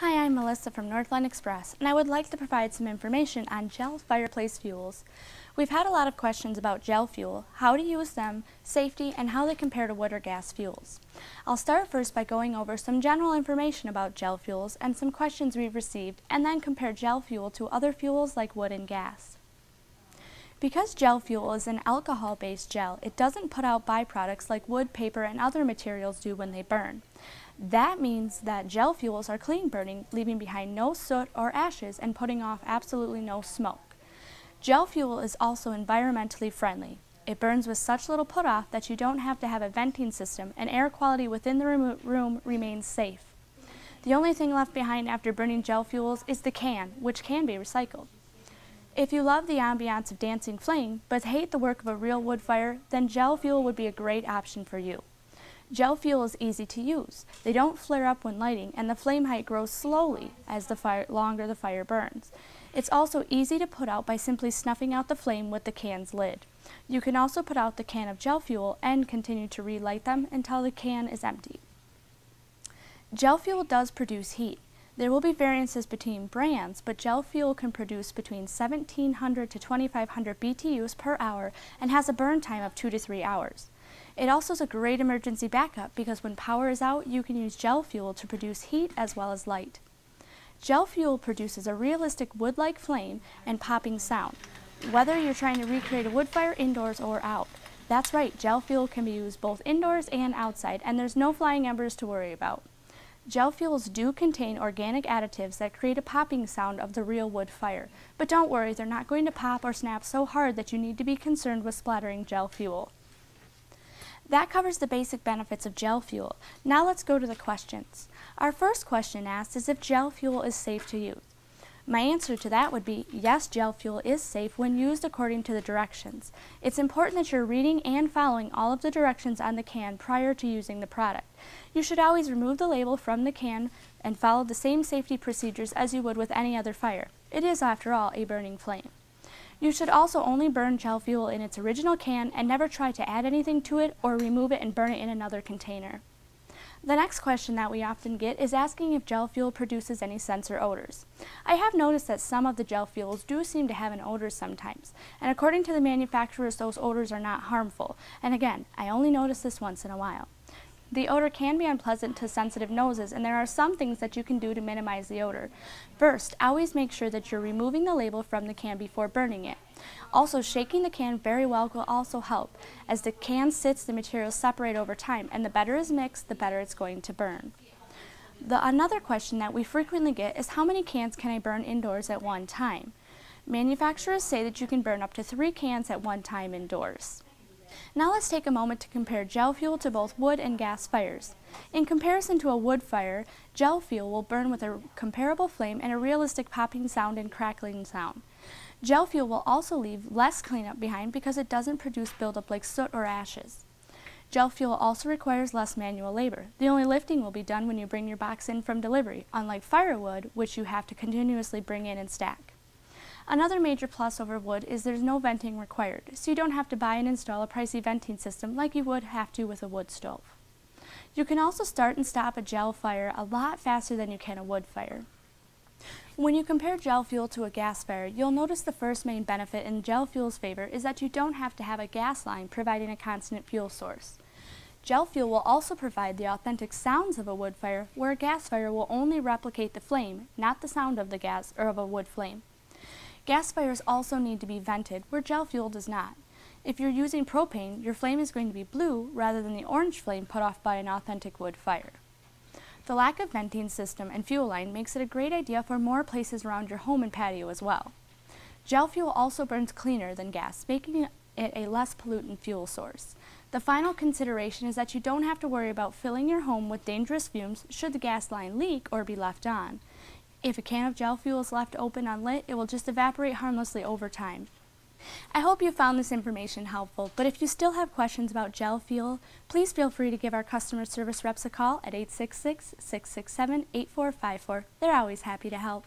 Hi, I'm Melissa from Northline Express, and I would like to provide some information on gel fireplace fuels. We've had a lot of questions about gel fuel, how to use them, safety, and how they compare to wood or gas fuels. I'll start first by going over some general information about gel fuels and some questions we've received, and then compare gel fuel to other fuels like wood and gas. Because gel fuel is an alcohol-based gel, it doesn't put out byproducts like wood, paper, and other materials do when they burn. That means that gel fuels are clean burning, leaving behind no soot or ashes and putting off absolutely no smoke. Gel fuel is also environmentally friendly. It burns with such little put off that you don't have to have a venting system and air quality within the room remains safe. The only thing left behind after burning gel fuels is the can, which can be recycled. If you love the ambiance of dancing flame, but hate the work of a real wood fire, then gel fuel would be a great option for you. Gel fuel is easy to use. They don't flare up when lighting, and the flame height grows slowly as the fire, longer the fire burns. It's also easy to put out by simply snuffing out the flame with the can's lid. You can also put out the can of gel fuel and continue to relight them until the can is empty. Gel fuel does produce heat. There will be variances between brands, but gel fuel can produce between 1700 to 2500 BTUs per hour and has a burn time of 2 to 3 hours. It also is a great emergency backup because when power is out, you can use gel fuel to produce heat as well as light. Gel fuel produces a realistic wood-like flame and popping sound, whether you're trying to recreate a wood fire indoors or out. That's right, gel fuel can be used both indoors and outside, and there's no flying embers to worry about. Gel fuels do contain organic additives that create a popping sound of the real wood fire, but don't worry, they're not going to pop or snap so hard that you need to be concerned with splattering gel fuel. That covers the basic benefits of gel fuel. Now let's go to the questions. Our first question asks is if gel fuel is safe to use. My answer to that would be yes, gel fuel is safe when used according to the directions. It's important that you're reading and following all of the directions on the can prior to using the product. You should always remove the label from the can and follow the same safety procedures as you would with any other fire. It is, after all, a burning flame. You should also only burn gel fuel in its original can and never try to add anything to it or remove it and burn it in another container. The next question that we often get is asking if gel fuel produces any scents or odors. I have noticed that some of the gel fuels do seem to have an odor sometimes, and according to the manufacturers those odors are not harmful, and again, I only notice this once in a while. The odor can be unpleasant to sensitive noses, and there are some things that you can do to minimize the odor. First, always make sure that you're removing the label from the can before burning it. Also, shaking the can very well will also help. As the can sits, the materials separate over time, and the better is mixed, the better it's going to burn. The, another question that we frequently get is how many cans can I burn indoors at one time? Manufacturers say that you can burn up to three cans at one time indoors. Now let's take a moment to compare gel fuel to both wood and gas fires. In comparison to a wood fire, gel fuel will burn with a comparable flame and a realistic popping sound and crackling sound. Gel fuel will also leave less cleanup behind because it doesn't produce buildup like soot or ashes. Gel fuel also requires less manual labor. The only lifting will be done when you bring your box in from delivery, unlike firewood, which you have to continuously bring in and stack. Another major plus over wood is there's no venting required, so you don't have to buy and install a pricey venting system like you would have to with a wood stove. You can also start and stop a gel fire a lot faster than you can a wood fire. When you compare gel fuel to a gas fire, you'll notice the first main benefit in gel fuel's favor is that you don't have to have a gas line providing a constant fuel source. Gel fuel will also provide the authentic sounds of a wood fire, where a gas fire will only replicate the flame, not the sound of the gas or of a wood flame. Gas fires also need to be vented, where gel fuel does not. If you're using propane, your flame is going to be blue rather than the orange flame put off by an authentic wood fire. The lack of venting system and fuel line makes it a great idea for more places around your home and patio as well. Gel fuel also burns cleaner than gas, making it a less pollutant fuel source. The final consideration is that you don't have to worry about filling your home with dangerous fumes should the gas line leak or be left on. If a can of gel fuel is left open unlit, it will just evaporate harmlessly over time. I hope you found this information helpful, but if you still have questions about gel fuel, please feel free to give our customer service reps a call at 866-667-8454. They're always happy to help.